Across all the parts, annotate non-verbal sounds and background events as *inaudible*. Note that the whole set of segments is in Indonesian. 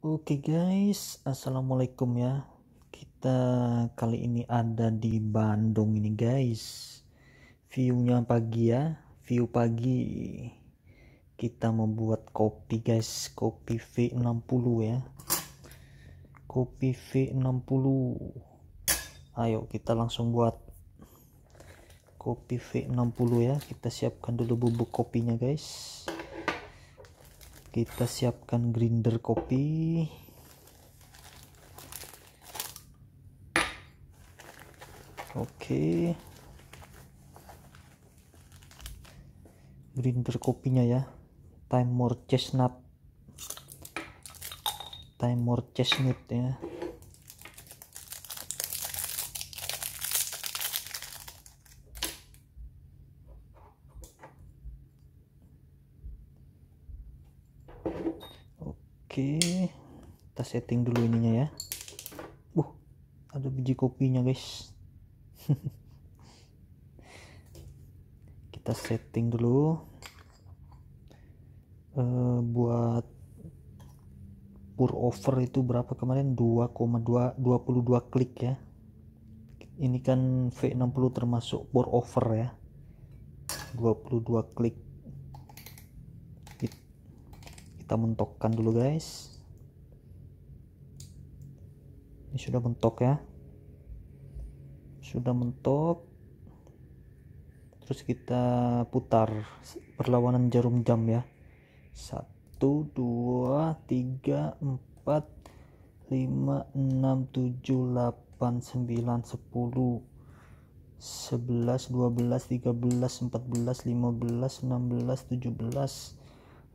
Oke guys, assalamualaikum ya. Kita kali ini ada di Bandung ini guys. Viewnya pagi ya, view pagi. Kita membuat kopi guys, kopi V60 ya. Kopi V60. Ayo kita langsung buat kopi V60 ya. Kita siapkan dulu bubuk kopinya guys kita siapkan grinder kopi. Oke. Grinder kopinya ya. Timer chestnut. Timer chestnut ya Oke, kita setting dulu ininya ya. Uh, ada biji kopinya guys. *laughs* kita setting dulu. Uh, buat pour over itu berapa kemarin 2,2 22 klik ya. Ini kan V60 termasuk pour over ya. 22 klik kita mentokkan dulu guys. Ini sudah mentok ya. Sudah mentok. Terus kita putar perlawanan jarum jam ya. 1 2 3 4 5 6 7 8 9 10 11 12 13 14 15 16 17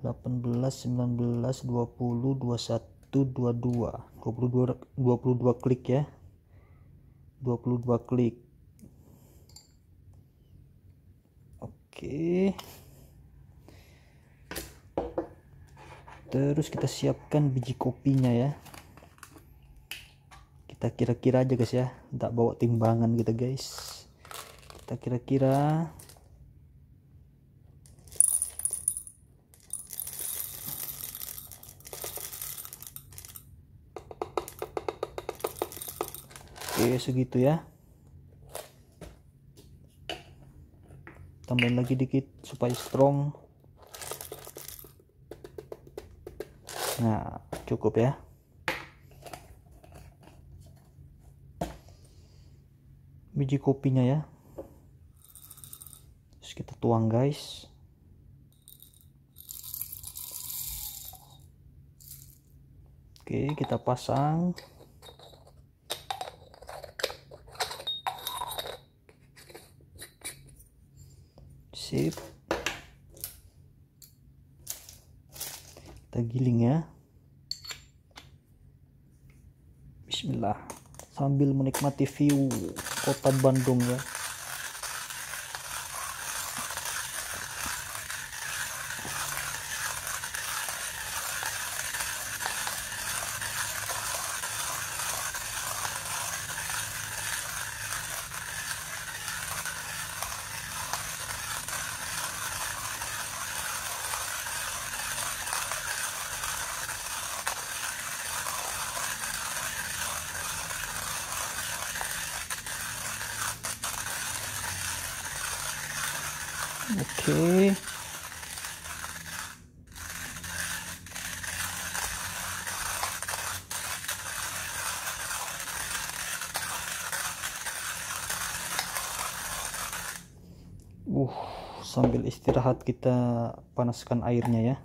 18 19 20 21 22 22 22 klik ya. 22 klik. Oke. Terus kita siapkan biji kopinya ya. Kita kira-kira aja guys ya. Tidak bawa timbangan kita guys. Kita kira-kira oke segitu ya. Tambahin lagi dikit supaya strong. Nah cukup ya. Biji kopinya ya. Terus kita tuang guys. Oke kita pasang sip. Kita giling ya. Bismillah. Sambil menikmati view kota Bandung ya Oke. Uh, sambil istirahat kita panaskan airnya ya.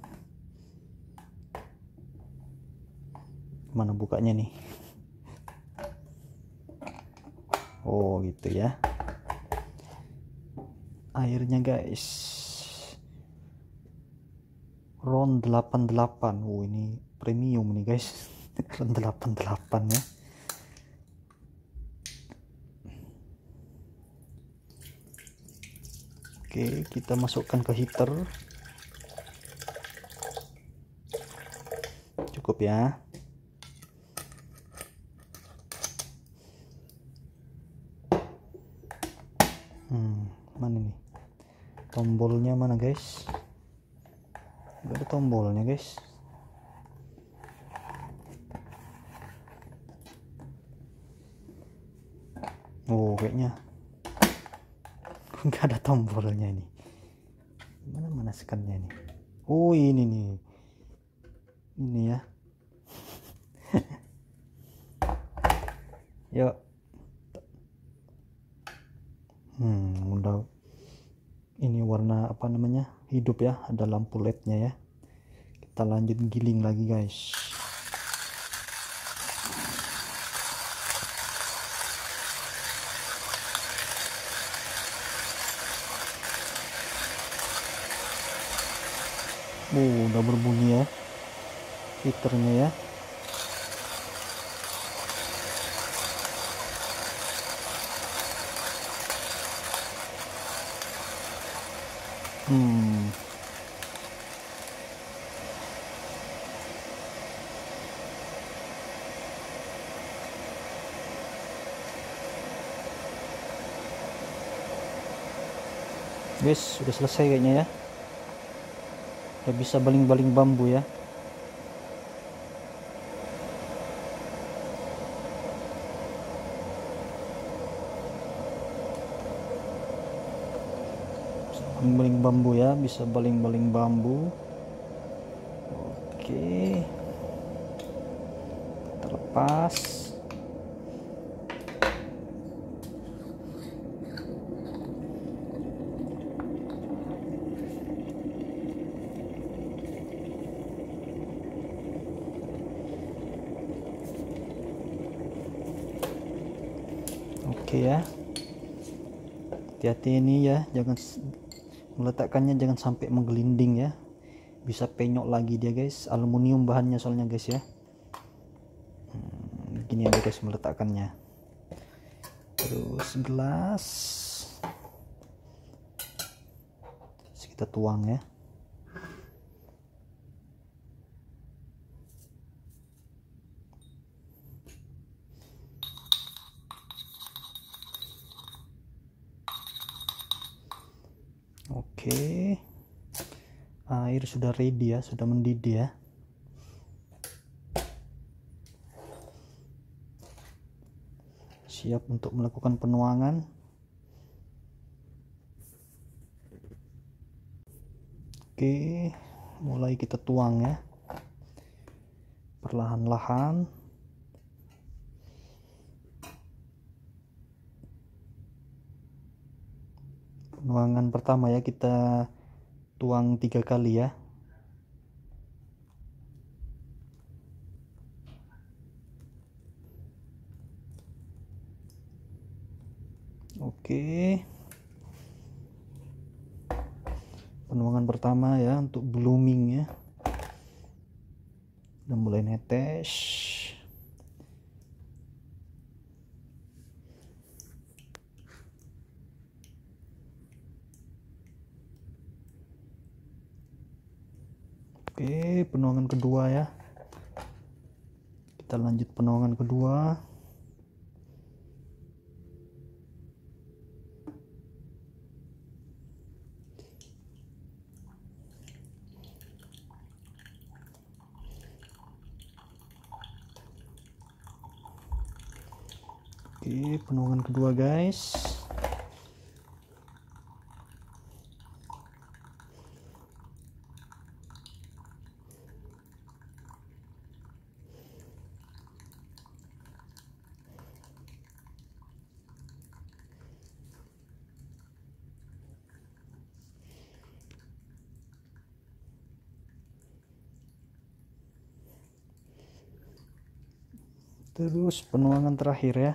Mana bukanya nih? Oh, gitu ya airnya guys. Ron 88 oh ini premium nih guys. *laughs* Ron 88 ya. Oke kita masukkan ke heater. Cukup ya mana guys? Gak ada tombolnya guys. Oh kayaknya *laughs* nggak ada tombolnya ini. Mana mana sekannya ini? Oh ini nih. Ini ya. *laughs* Yuk. Apa namanya hidup ya ada lampu lednya ya. Kita lanjut giling lagi guys. Oh, udah berbunyi ya heaternya ya hmm. Guys sudah selesai kayaknya ya. Udah bisa baling-baling bambu ya baling-baling bambu ya bisa baling-baling bambu. Oke. Terlepas. Oke ya. Hati-hati ini ya jangan meletakkannya jangan sampai menggelinding ya. Bisa penyok lagi dia guys. Aluminium bahannya soalnya guys ya. Hmm, gini aja guys meletakkannya. Terus gelas. Terus kita tuang ya Oke. Air sudah ready ya, sudah mendidih ya. Siap untuk melakukan penuangan. Oke, mulai kita tuang ya. Perlahan-lahan. penuangan pertama ya kita tuang tiga kali ya. Oke. Penuangan pertama ya untuk blooming ya. Udah mulai netes Oke, penuangan kedua ya. Kita lanjut penuangan kedua. Oke, penuangan kedua guys. Terus penuangan terakhir ya.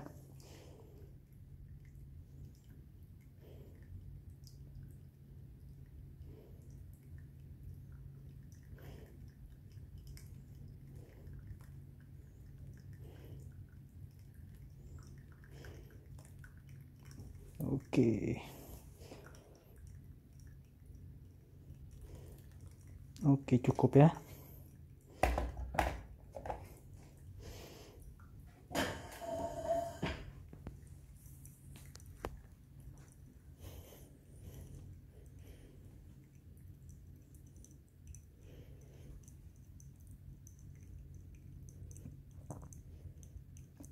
Oke. Oke cukup ya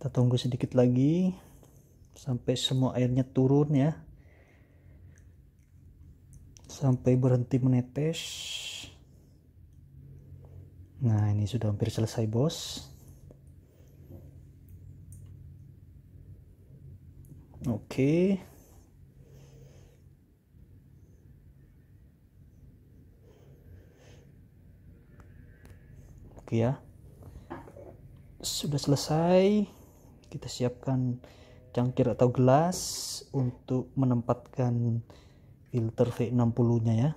kita tunggu sedikit lagi sampai semua airnya turun ya. Sampai berhenti menetes. Nah ini sudah hampir selesai bos. Oke. Oke ya. Sudah selesai kita siapkan cangkir atau gelas untuk menempatkan filter V60 nya ya.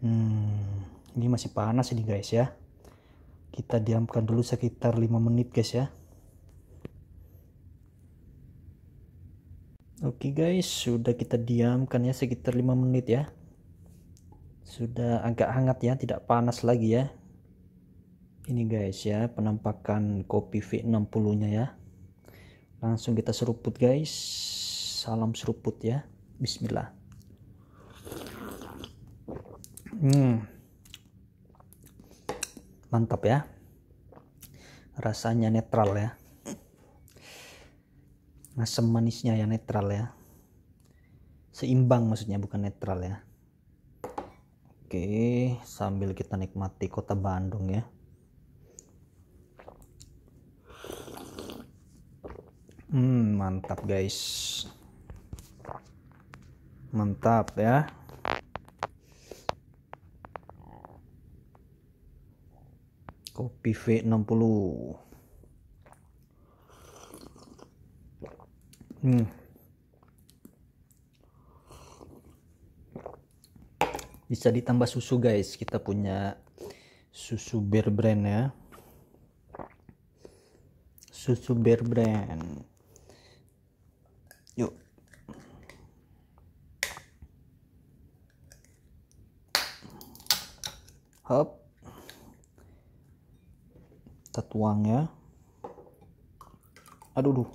Hmm, ini masih panas ini guys ya. Kita diamkan dulu sekitar 5 menit guys ya. Oke guys, sudah kita diamkan ya sekitar 5 menit ya. Sudah agak hangat ya, tidak panas lagi ya ini guys ya penampakan kopi V60 nya ya. Langsung kita seruput guys. Salam seruput ya. Bismillah. Hmm. Mantap ya. Rasanya netral ya. Asam manisnya ya netral ya. Seimbang maksudnya bukan netral ya. Oke sambil kita nikmati kota Bandung ya Hmm, mantap guys. Mantap ya. Kopi V60. Hmm. Bisa ditambah susu guys. Kita punya susu bear brand ya. Susu bear brand yuk. Hop. Kita tuang ya. Aduh duh.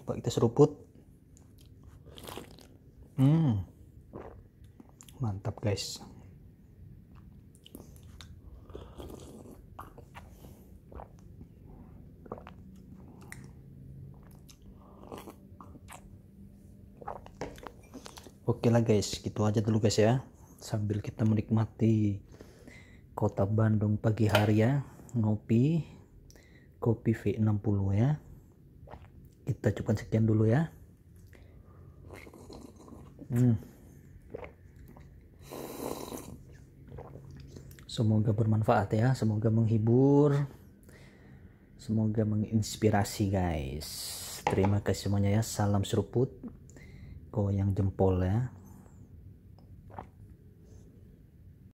Coba kita seruput. Hmm. Mantap guys Oke lah guys, gitu aja dulu guys ya. Sambil kita menikmati kota Bandung pagi hari ya, ngopi kopi V60 ya. Kita cukup sekian dulu ya. Hmm. Semoga bermanfaat ya, semoga menghibur, semoga menginspirasi guys. Terima kasih semuanya ya, salam seruput goyang jempol ya